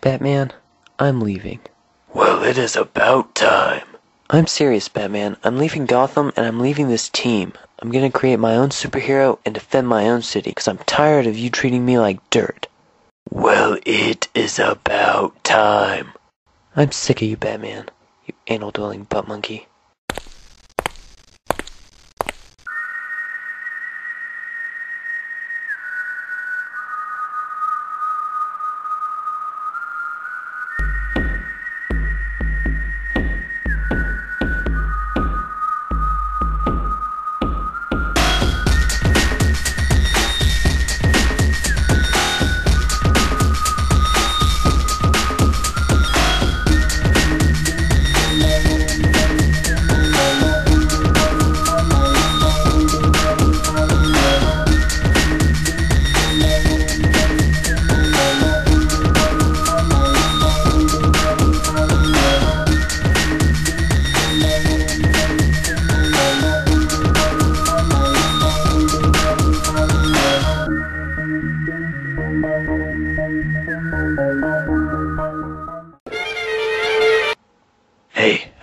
Batman, I'm leaving. Well, it is about time. I'm serious, Batman. I'm leaving Gotham and I'm leaving this team. I'm gonna create my own superhero and defend my own city because I'm tired of you treating me like dirt. Well, it is about time. I'm sick of you, Batman. You anal dwelling butt monkey.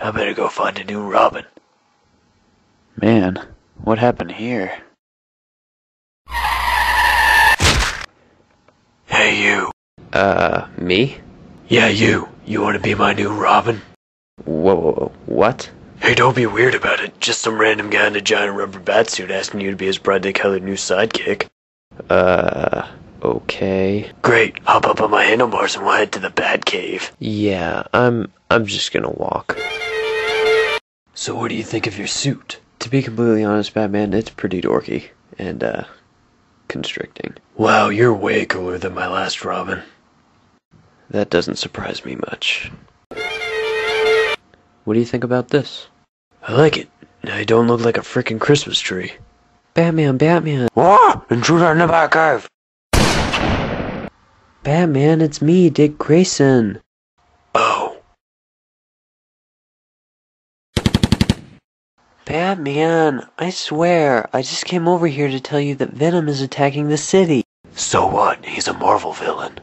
I better go find a new Robin. Man, what happened here? Hey, you. Uh, me? Yeah, you. You want to be my new Robin? Whoa, whoa, whoa, what? Hey, don't be weird about it. Just some random guy in a giant rubber bat suit asking you to be his brightly colored new sidekick. Uh, okay. Great. Hop up on my handlebars and we'll head to the Bat Cave. Yeah, I'm I'm just gonna walk. So, what do you think of your suit? To be completely honest, Batman, it's pretty dorky and uh constricting. Wow, you're way cooler than my last Robin. That doesn't surprise me much. What do you think about this? I like it. I don't look like a frickin' Christmas tree. Batman, Batman, What? Intruder in the Bat Cave. Batman, it's me, Dick Grayson. Oh. Batman, I swear, I just came over here to tell you that Venom is attacking the city. So what? He's a Marvel villain.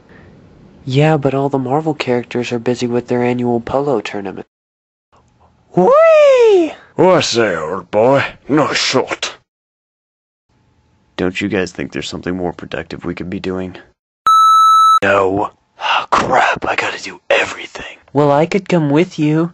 Yeah, but all the Marvel characters are busy with their annual polo tournament. Whee! I say, old boy, no shot. Don't you guys think there's something more productive we could be doing? No. Ah, crap, I gotta do everything. Well, I could come with you.